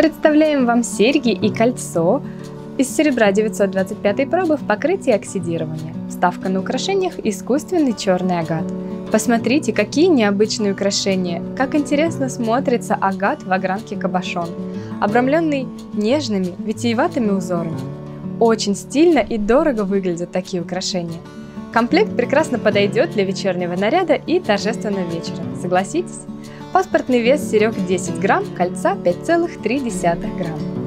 Представляем вам серьги и кольцо из серебра 925 пробы в покрытии оксидирования. Вставка на украшениях – искусственный черный агат. Посмотрите, какие необычные украшения, как интересно смотрится агат в огранке кабошон, обрамленный нежными витиеватыми узорами. Очень стильно и дорого выглядят такие украшения. Комплект прекрасно подойдет для вечернего наряда и торжественного вечера, согласитесь? Паспортный вес серег 10 грамм, кольца 5,3 грамм.